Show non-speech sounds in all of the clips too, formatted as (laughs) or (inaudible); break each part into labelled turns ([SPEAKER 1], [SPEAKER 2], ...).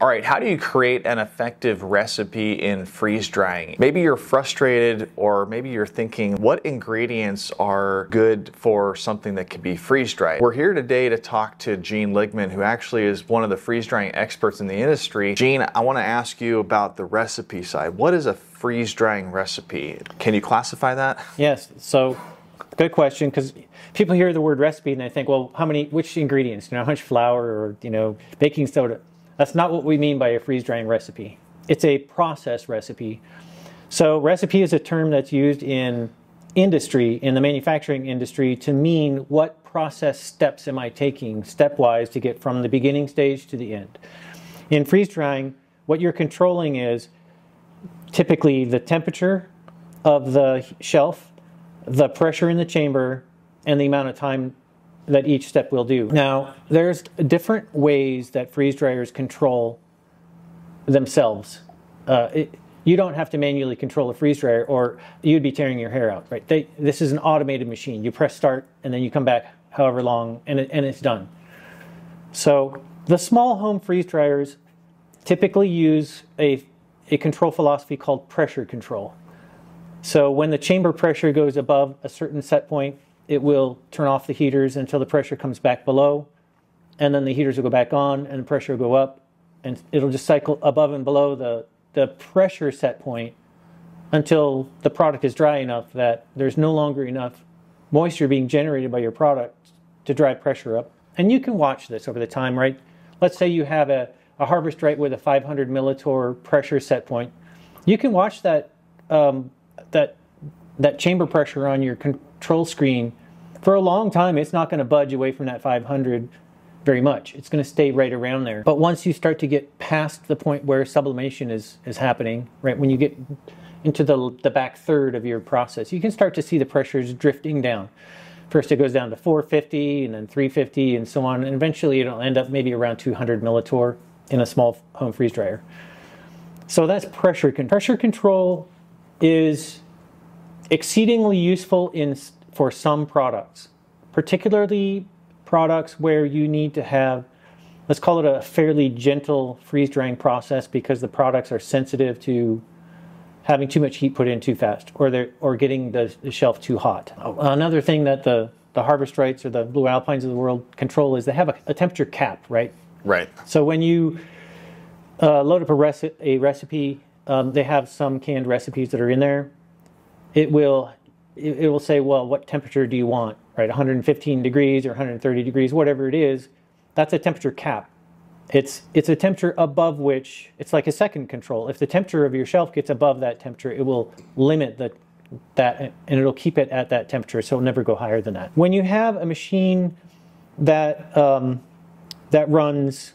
[SPEAKER 1] All right, how do you create an effective recipe in freeze drying? Maybe you're frustrated or maybe you're thinking what ingredients are good for something that can be freeze dried. We're here today to talk to Gene Ligman, who actually is one of the freeze drying experts in the industry. Gene, I want to ask you about the recipe side. What is a freeze drying recipe? Can you classify that?
[SPEAKER 2] Yes, so good question because people hear the word recipe and they think, well, how many, which ingredients, you know, how much flour or, you know, baking soda that's not what we mean by a freeze drying recipe. It's a process recipe. So, recipe is a term that's used in industry, in the manufacturing industry, to mean what process steps am I taking stepwise to get from the beginning stage to the end. In freeze drying, what you're controlling is typically the temperature of the shelf, the pressure in the chamber, and the amount of time that each step will do. Now, there's different ways that freeze dryers control themselves. Uh, it, you don't have to manually control a freeze dryer or you'd be tearing your hair out, right? They, this is an automated machine. You press start and then you come back however long and, it, and it's done. So the small home freeze dryers typically use a, a control philosophy called pressure control. So when the chamber pressure goes above a certain set point, it will turn off the heaters until the pressure comes back below, and then the heaters will go back on and the pressure will go up, and it'll just cycle above and below the, the pressure set point until the product is dry enough that there's no longer enough moisture being generated by your product to drive pressure up. And you can watch this over the time, right? Let's say you have a, a Harvest Right with a 500 millitorr pressure set point. You can watch that um, that that chamber pressure on your control screen for a long time, it's not going to budge away from that 500 very much. It's going to stay right around there. But once you start to get past the point where sublimation is, is happening, right, when you get into the, the back third of your process, you can start to see the pressures drifting down. First, it goes down to 450 and then 350 and so on. And eventually, it'll end up maybe around 200 millitorr in a small home freeze dryer. So that's pressure control. Pressure control is exceedingly useful in for some products, particularly products where you need to have, let's call it a fairly gentle freeze drying process because the products are sensitive to having too much heat put in too fast or they're or getting the, the shelf too hot. Another thing that the the Harvest Rights or the Blue Alpines of the world control is they have a, a temperature cap, right?
[SPEAKER 1] Right.
[SPEAKER 2] So when you uh, load up a, reci- a recipe, um, they have some canned recipes that are in there. It will it, will say, well, what temperature do you want, right? 115 degrees or 130 degrees, whatever it is. That's a temperature cap. It's, it's a temperature above which, it's like a second control. If the temperature of your shelf gets above that temperature, it will limit the, that and it'll keep it at that temperature so it'll never go higher than that. When you have a machine that, um, that runs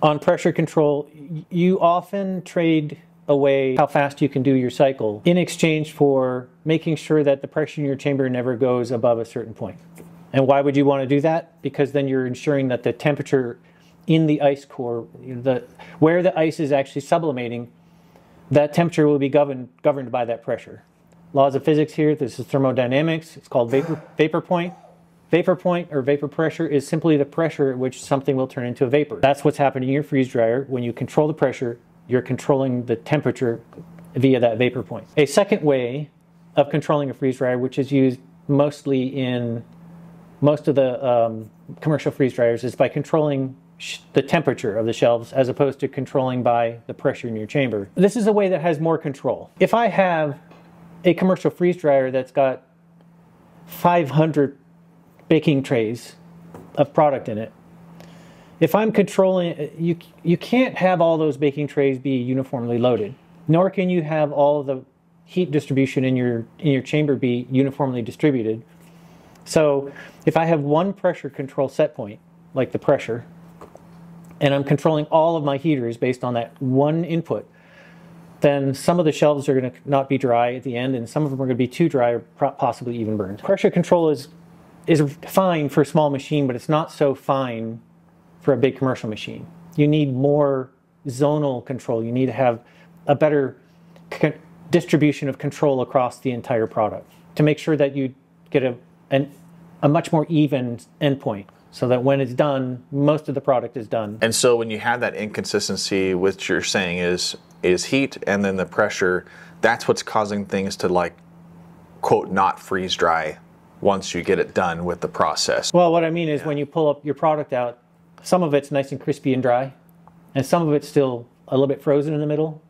[SPEAKER 2] on pressure control, you often trade away how fast you can do your cycle in exchange for making sure that the pressure in your chamber never goes above a certain point. And why would you want to do that? Because then you're ensuring that the temperature in the ice core, the, where the ice is actually sublimating, that temperature will be governed, governed by that pressure. Laws of physics here, this is thermodynamics, it's called vapor, vapor point. Vapor point or vapor pressure is simply the pressure at which something will turn into a vapor. That's what's happening in your freeze dryer. When you control the pressure, you're controlling the temperature via that vapor point. A second way of controlling a freeze dryer, which is used mostly in most of the um, commercial freeze dryers, is by controlling the temperature of the shelves as opposed to controlling by the pressure in your chamber. This is a way that has more control. If I have a commercial freeze dryer that's got 500 baking trays of product in it, if I'm controlling, uh, you, you can't have all those baking trays be uniformly loaded, nor can you have all the heat distribution in your, in your chamber be uniformly distributed. So if I have one pressure control set point, like the pressure, and I'm controlling all of my heaters based on that one input, then some of the shelves are going to not be dry at the end, and some of them are going to be too dry or possibly even burned. Pressure control is is fine for a small machine, but it's not so fine for a big commercial machine. You need more zonal control. You need to have a better distribution of control across the entire product to make sure that you get a, an, a much more even endpoint. so that when it's done, most of the product is done.
[SPEAKER 1] And so when you have that inconsistency, which you're saying is is heat and then the pressure, that's what's causing things to like quote not freeze dry once you get it done with the process.
[SPEAKER 2] Well, what I mean is when you pull up your product out, some of it's nice and crispy and dry, and some of it's still a little bit frozen in the middle.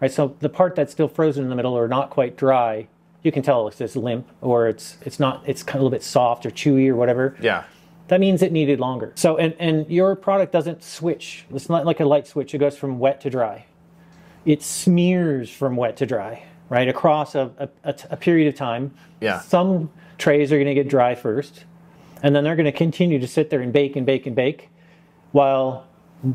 [SPEAKER 2] Right? So the part that's still frozen in the middle or not quite dry, you can tell it's just limp or it's it's not it's kind of a little bit soft or chewy or whatever.
[SPEAKER 1] Yeah.
[SPEAKER 2] That means it needed longer. So and and your product doesn't switch. It's not like a light switch. It goes from wet to dry. It smears from wet to dry, right? Across a, a, a, a period of time.
[SPEAKER 1] Yeah.
[SPEAKER 2] Some trays are going to get dry first, and then they're going to continue to sit there and bake and bake and bake, while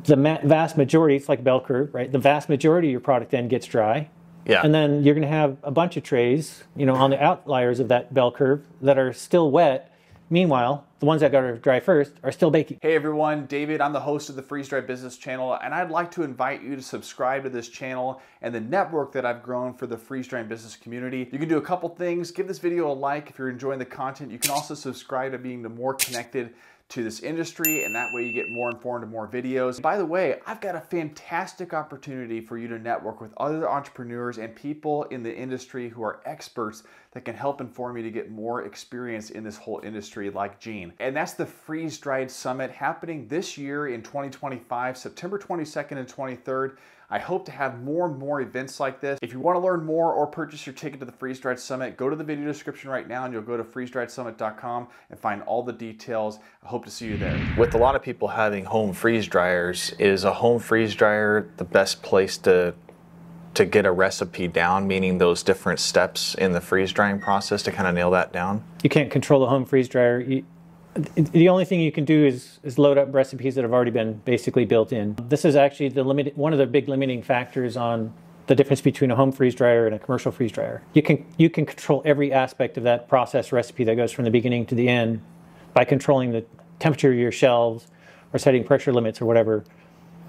[SPEAKER 2] the ma- vast majority, it's like bell curve, right? The vast majority of your product then gets dry,
[SPEAKER 1] Yeah.
[SPEAKER 2] and then you're going to have a bunch of trays, you know, on the outliers of that bell curve that are still wet. Meanwhile, the ones that got to dry first are still baking.
[SPEAKER 3] Hey everyone, David. I'm the host of the Freeze Dry Business Channel, and I'd like to invite you to subscribe to this channel and the network that I've grown for the freeze drying business community. You can do a couple things. Give this video a like if you're enjoying the content. You can also subscribe to being the more connected to this industry, and that way you get more informed and more videos. By the way, I've got a fantastic opportunity for you to network with other entrepreneurs and people in the industry who are experts that can help inform you to get more experience in this whole industry like Gene. And that's the Freeze Dried Summit happening this year in 2025, September 22nd and 23rd. I hope to have more and more events like this. If you want to learn more or purchase your ticket to the Freeze Dried Summit, go to the video description right now and you'll go to freezedriedsummit.com and find all the details. I hope to see you there.
[SPEAKER 1] With a lot of people having home freeze dryers, is a home freeze dryer the best place to to get a recipe down, meaning those different steps in the freeze drying process to kind of nail that down?
[SPEAKER 2] You can't control the home freeze dryer. You, the only thing you can do is, is load up recipes that have already been basically built in. This is actually the limit, one of the big limiting factors on the difference between a home freeze dryer and a commercial freeze dryer. You can you can control every aspect of that process recipe that goes from the beginning to the end by controlling the temperature of your shelves or setting pressure limits or whatever.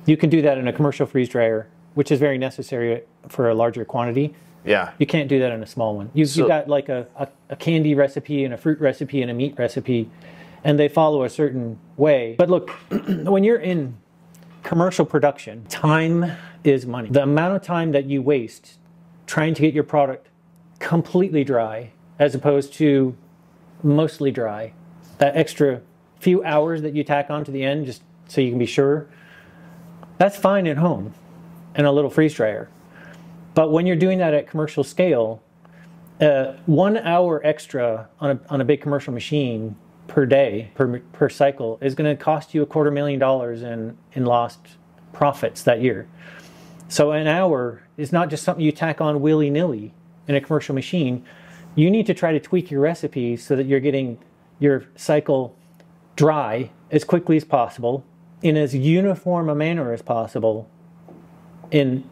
[SPEAKER 2] You can do that in a commercial freeze dryer, which is very necessary for a larger quantity.
[SPEAKER 1] Yeah.
[SPEAKER 2] You can't do that in a small one. You've,
[SPEAKER 1] So-
[SPEAKER 2] you've got like a, a, a candy recipe and a fruit recipe and a meat recipe, and they follow a certain way. But look, (clears throat) when you're in commercial production, time is money. The amount of time that you waste trying to get your product completely dry as opposed to mostly dry, that extra few hours that you tack on to the end just so you can be sure, that's fine at home in a little freeze dryer. But when you're doing that at commercial scale, uh, one hour extra on a, on a big commercial machine per day, per, per cycle, is going to cost you a quarter million dollars in, in lost profits that year. So an hour is not just something you tack on willy nilly in a commercial machine. You need to try to tweak your recipe so that you're getting your cycle dry as quickly as possible in as uniform a manner as possible in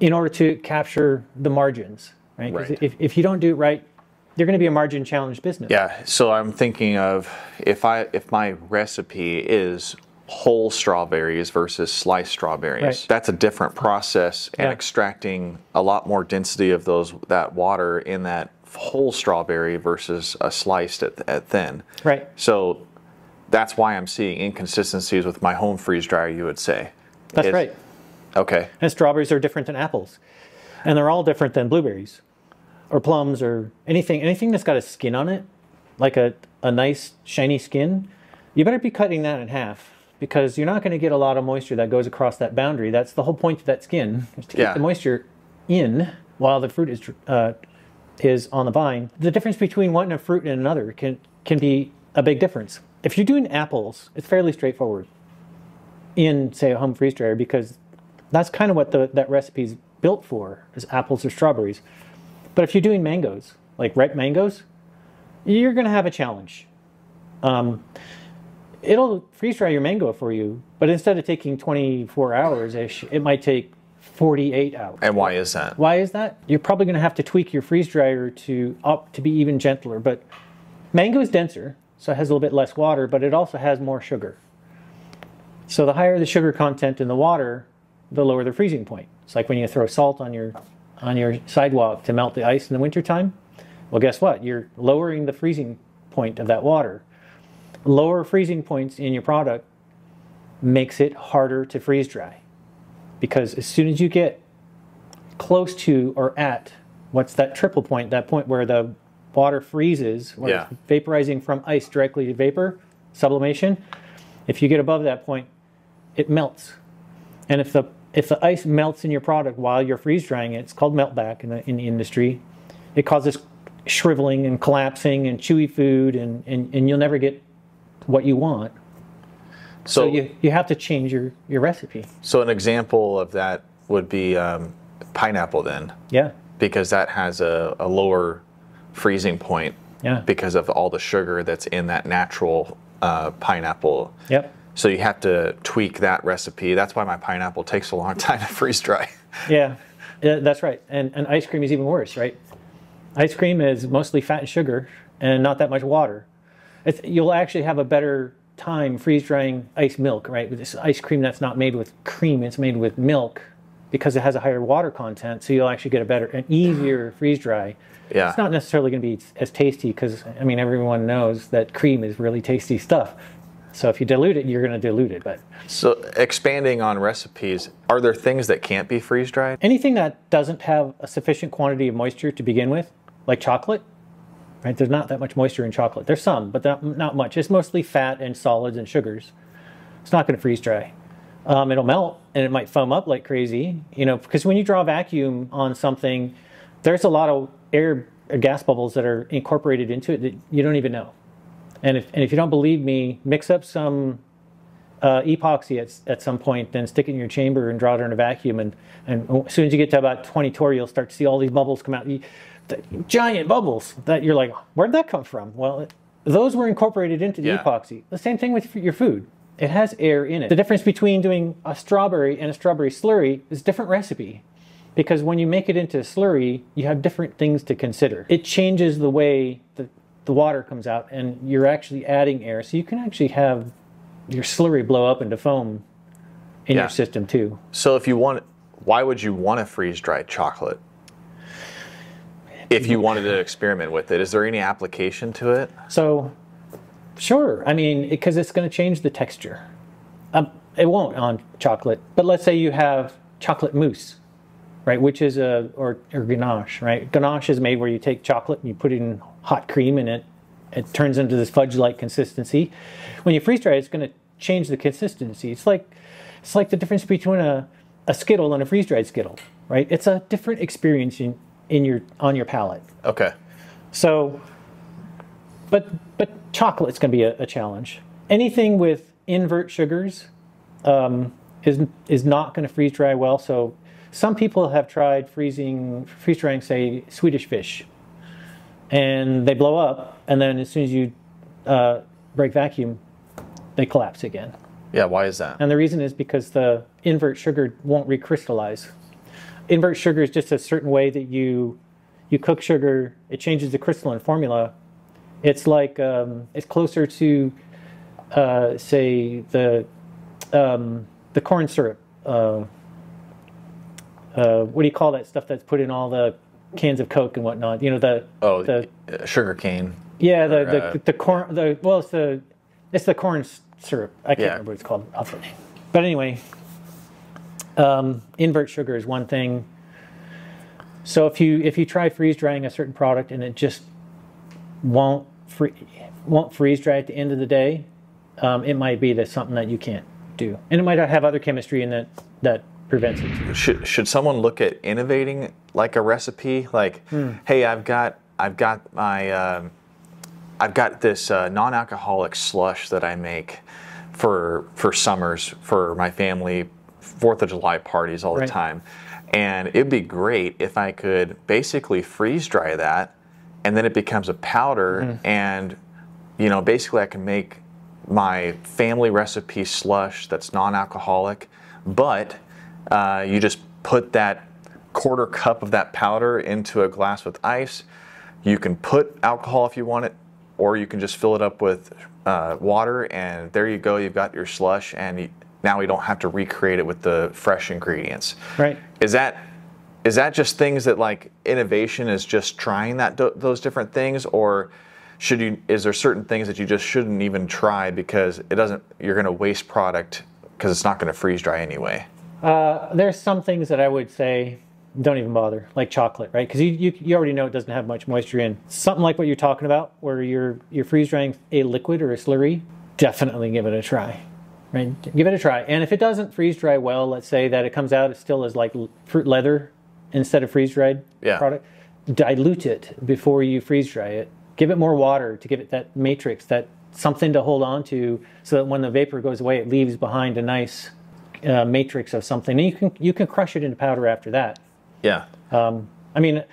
[SPEAKER 2] in order to capture the margins, right?
[SPEAKER 1] Right.
[SPEAKER 2] If, if you don't do it right, you're going to be a margin challenged business.
[SPEAKER 1] Yeah, so I'm thinking of if I if my recipe is whole strawberries versus sliced strawberries.
[SPEAKER 2] Right.
[SPEAKER 1] That's a different process and
[SPEAKER 2] Yeah.
[SPEAKER 1] extracting a lot more density of those that water in that whole strawberry versus a sliced at, at thin.
[SPEAKER 2] Right.
[SPEAKER 1] So that's why I'm seeing inconsistencies with my home freeze dryer. You would say.
[SPEAKER 2] That's
[SPEAKER 1] Is-
[SPEAKER 2] right.
[SPEAKER 1] Okay.
[SPEAKER 2] And strawberries are different than apples. And they're all different than blueberries or plums or anything anything that's got a skin on it, like a, a nice shiny skin, you better be cutting that in half because you're not going to get a lot of moisture that goes across that boundary. That's the whole point of that skin, is to
[SPEAKER 1] Yeah.
[SPEAKER 2] keep the moisture in while the fruit is uh, is on the vine. The difference between one and a fruit and another can can be a big difference. If you're doing apples, it's fairly straightforward in say a home freeze dryer because that's kind of what the, that recipe's built for is apples or strawberries. But if you're doing mangoes, like ripe mangoes, you're going to have a challenge. Um, it'll freeze dry your mango for you, but instead of taking 24 hours ish, it might take 48 hours.
[SPEAKER 1] And why is that?
[SPEAKER 2] Why is that? You're probably going to have to tweak your freeze dryer to up to be even gentler. But mango is denser, so it has a little bit less water, but it also has more sugar. So the higher the sugar content in the water, the lower the freezing point. It's like when you throw salt on your on your sidewalk to melt the ice in the wintertime. Well, guess what? You're lowering the freezing point of that water. lower freezing points in your product makes it harder to freeze dry. Because as soon as you get close to or at what's that triple point, that point where the water freezes, where
[SPEAKER 1] Yeah.
[SPEAKER 2] it's vaporizing from ice directly to vapor, sublimation, if you get above that point, it melts. And if the if the ice melts in your product while you're freeze drying it, it's called meltback in the, in the industry. It causes shriveling and collapsing and chewy food, and, and, and you'll never get what you want. So,
[SPEAKER 1] So,
[SPEAKER 2] you, you have to change your, your recipe.
[SPEAKER 1] so an example of that would be um, pineapple then,
[SPEAKER 2] Yeah,
[SPEAKER 1] because that has a, a lower freezing point
[SPEAKER 2] yeah,
[SPEAKER 1] because of all the sugar that's in that natural uh, pineapple.
[SPEAKER 2] yep,
[SPEAKER 1] So you have to tweak that recipe. That's why my pineapple takes a long time to freeze dry. (laughs)
[SPEAKER 2] yeah, yeah. That's right. And and ice cream is even worse, right? Ice cream is mostly fat and sugar, and not that much water. It's, you'll actually have a better time freeze drying ice milk, right? With this ice cream that's not made with cream, it's made with milk because it has a higher water content. So you'll actually get a better and easier freeze dry.
[SPEAKER 1] Yeah.
[SPEAKER 2] It's not necessarily going to be as tasty because I mean everyone knows that cream is really tasty stuff. So if you dilute it, you're going to dilute it. But
[SPEAKER 1] So expanding on recipes, are there things that can't be freeze dried?
[SPEAKER 2] anything that doesn't have a sufficient quantity of moisture to begin with, like chocolate, right? There's not that much moisture in chocolate. There's some, but not, not much. It's mostly fat and solids and sugars. It's not going to freeze dry. Um, it'll melt and it might foam up like crazy, you know, because when you draw a vacuum on something, there's a lot of air or gas bubbles that are incorporated into it that you don't even know. And if, and if you don't believe me, mix up some uh, epoxy at, at some point, then stick it in your chamber and draw it in a vacuum. And, and as soon as you get to about 20 torr, you'll start to see all these bubbles come out. You, the giant bubbles that you're like, where'd that come from? Well, it, those were incorporated into the
[SPEAKER 1] Yeah.
[SPEAKER 2] epoxy. The same thing with your food. It has air in it. The difference between doing a strawberry and a strawberry slurry is a different recipe. Because when you make it into a slurry, you have different things to consider. It changes the way the, the water comes out, and you're actually adding air. So you can actually have your slurry blow up into foam in
[SPEAKER 1] Yeah.
[SPEAKER 2] your system too.
[SPEAKER 1] So if you want, why would you want to freeze dried chocolate? If you wanted to experiment with it, is there any application to it?
[SPEAKER 2] So, sure. I mean, because it's going to change the texture. Um, it won't on chocolate, but let's say you have chocolate mousse, right? Which is a or, or ganache, right? Ganache is made where you take chocolate and you put it in hot cream and it it turns into this fudge-like consistency. When you freeze dry, it, it's going to change the consistency. It's like it's like the difference between a, a Skittle and a freeze-dried Skittle, right? It's a different experience in, in your on your palate.
[SPEAKER 1] Okay.
[SPEAKER 2] So, but but chocolate's going to be a, a challenge. Anything with invert sugars um, is is not going to freeze dry well. So, some people have tried freezing freeze drying, say Swedish fish, and they blow up, and then as soon as you uh, break vacuum, they collapse again.
[SPEAKER 1] Yeah. Why is that?
[SPEAKER 2] And the reason is because the invert sugar won't recrystallize. Invert sugar is just a certain way that you you cook sugar. It changes the crystalline formula. It's like um, it's closer to uh, say the um, the corn syrup. Uh, uh, what do you call that stuff that's put in all the cans of Coke and whatnot? You know the
[SPEAKER 1] Oh,
[SPEAKER 2] the
[SPEAKER 1] uh, sugar cane.
[SPEAKER 2] yeah, the, the,
[SPEAKER 1] uh,
[SPEAKER 2] the, corn, the, well, it's the, it's the corn syrup. I can't
[SPEAKER 1] Yeah.
[SPEAKER 2] remember what it's called. I'll forget. But anyway, um, invert sugar is one thing. So if you, if you try freeze drying a certain product and it just won't free, won't freeze dry at the end of the day, um, it might be that something that you can't do. And it might have other chemistry in that, that prevents it.
[SPEAKER 1] Should should someone look at innovating like a recipe? Like,
[SPEAKER 2] Hmm.
[SPEAKER 1] hey, I've got I've got my um, I've got this uh, non-alcoholic slush that I make for for summers for my family Fourth of July parties all the time, and it'd be great if I could basically freeze dry that, and then it becomes a powder,
[SPEAKER 2] Mm-hmm.
[SPEAKER 1] and you know basically I can make my family recipe slush that's non-alcoholic, but uh, you just put that quarter cup of that powder into a glass with ice. You can put alcohol if you want it, or you can just fill it up with uh, water, and there you go. You've got your slush, and you, now you don't have to recreate it with the fresh ingredients.
[SPEAKER 2] Right.
[SPEAKER 1] Is that is that just things that like innovation is just trying that those different things, or
[SPEAKER 4] should you is there certain things that you just shouldn't even try because it doesn't you're going to waste product because it's not going to freeze dry anyway
[SPEAKER 2] uh, there's some things that i would say don't even bother like chocolate right? Because you, you, you already know it doesn't have much moisture in. Something like what you're talking about where you're you're freeze drying a liquid or a slurry definitely give it a try right? Give it a try. And if it doesn't freeze dry well let's say that it comes out it still is like fruit leather instead of freeze dried
[SPEAKER 4] Yeah.
[SPEAKER 2] product dilute it before you freeze dry it. Give it more water to give it that matrix that something to hold on to so that when the vapor goes away it leaves behind a nice uh, matrix of something and you can you can crush it into powder after that
[SPEAKER 4] yeah
[SPEAKER 2] I mean,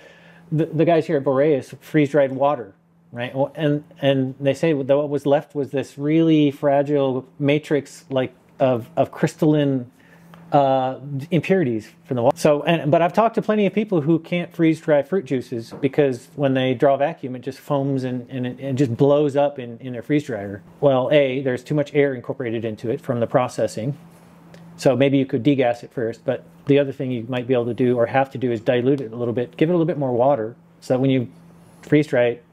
[SPEAKER 2] the, the guys here at Boreas freeze dried water, right? And and they say that what was left was this really fragile matrix, like of of crystalline uh, impurities from the water. So, and but I've talked to plenty of people who can't freeze dry fruit juices because when they draw vacuum, it just foams and, and it, it just blows up in, in their freeze dryer. Well, a there's too much air incorporated into it from the processing. So maybe you could degas it first, but the other thing you might be able to do or have to do is dilute it a little bit, give it a little bit more water, so that when you freeze dry it,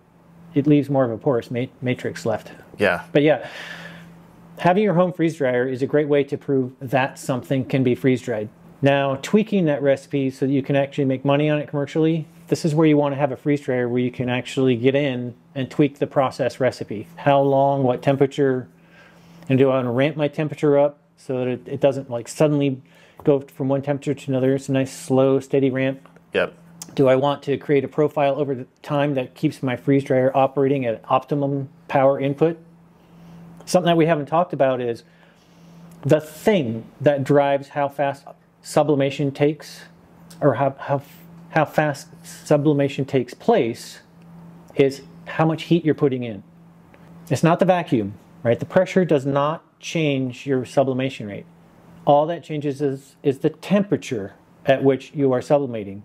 [SPEAKER 2] it leaves more of a porous ma- matrix left.
[SPEAKER 4] yeah
[SPEAKER 2] But yeah, having your home freeze dryer is a great way to prove that something can be freeze dried. Now, tweaking that recipe so that you can actually make money on it commercially, this is where you want to have a freeze dryer where you can actually get in and tweak the process recipe. How long, what temperature, and do I want to ramp my temperature up so that it, it doesn't like suddenly go from one temperature to another? It's a nice, slow, steady ramp.
[SPEAKER 4] yep
[SPEAKER 2] Do I want to create a profile over the time that keeps my freeze dryer operating at optimum power input? Something that we haven't talked about is the thing that drives how fast sublimation takes or how, how, how fast sublimation takes place is how much heat you're putting in. It's not the vacuum, right? The pressure does not change your sublimation rate. All that changes is, is the temperature at which you are sublimating.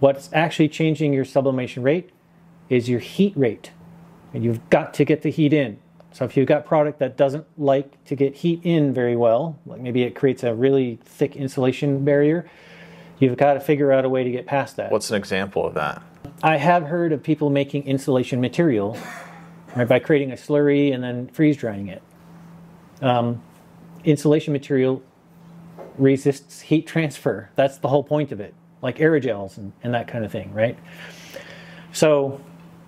[SPEAKER 2] What's actually changing your sublimation rate is your heat rate. And you've got to get the heat in. So if you've got product that doesn't like to get heat in very well, like maybe it creates a really thick insulation barrier, you've got to figure out a way to get past that.
[SPEAKER 4] what's an example of that
[SPEAKER 2] I have heard of people making insulation material right, by creating a slurry and then freeze drying it. Um, insulation material resists heat transfer. That's the whole point of it, like aerogels and, and that kind of thing, right? So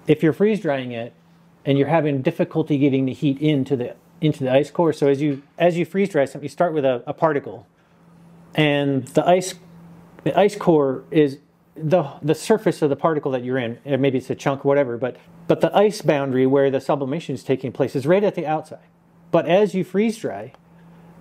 [SPEAKER 2] if you're freeze drying it and you're having difficulty getting the heat into the into the ice core, so as you as you freeze dry something, you start with a, a particle, and the ice the ice core is the the surface of the particle that you're in. Maybe it's a chunk whatever, but but the ice boundary where the sublimation is taking place is right at the outside. But as you freeze dry,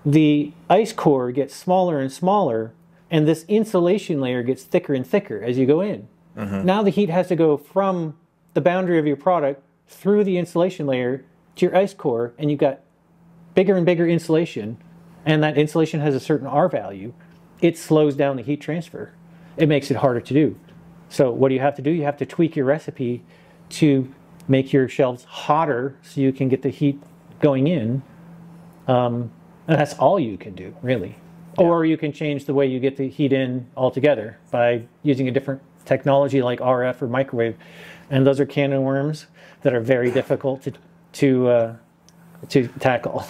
[SPEAKER 2] the ice core gets smaller and smaller, and this insulation layer gets thicker and thicker as you go in. Mm-hmm. Now the heat has to go from the boundary of your product through the insulation layer to your ice core, and you've got bigger and bigger insulation, and that insulation has a certain R value. It slows down the heat transfer. It makes it harder to do. So what do you have to do? You have to tweak your recipe to make your shelves hotter so you can get the heat going in. Um, and that's all you can do, really. Or you can change the way you get the heat in altogether by using a different technology like RF or microwave. And those are cannon worms that are very difficult to to uh, to tackle.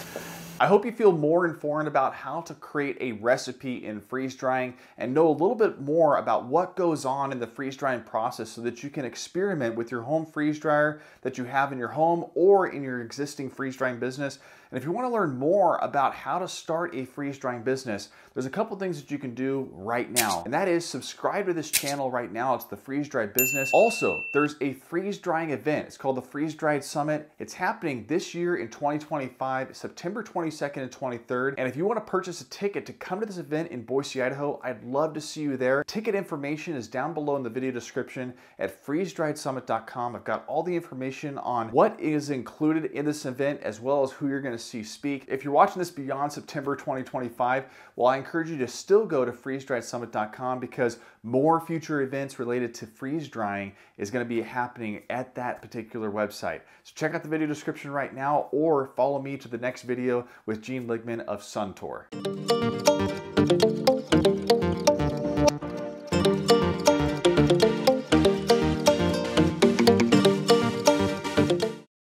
[SPEAKER 1] I hope you feel more informed about how to create a recipe in freeze drying and know a little bit more about what goes on in the freeze drying process so that you can experiment with your home freeze dryer that you have in your home or in your existing freeze drying business. And if you want to learn more about how to start a freeze drying business, there's a couple things that you can do right now. And that is subscribe to this channel right now. It's the Freeze Dried Business. Also, there's a freeze drying event. It's called the Freeze Dried Summit. It's happening this year in 2025, September 22nd and 23rd. And if you want to purchase a ticket to come to this event in Boise, Idaho, I'd love to see you there. Ticket information is down below in the video description at freezedriedsummit.com. I've got all the information on what is included in this event as well as who you're going to see speak. If you're watching this beyond September 2025, well, I encourage you to still go to freezedriedsummit.com because more future events related to freeze drying is going to be happening at that particular website. So check out the video description right now or follow me to the next video with Gene Ligman of SunTorr.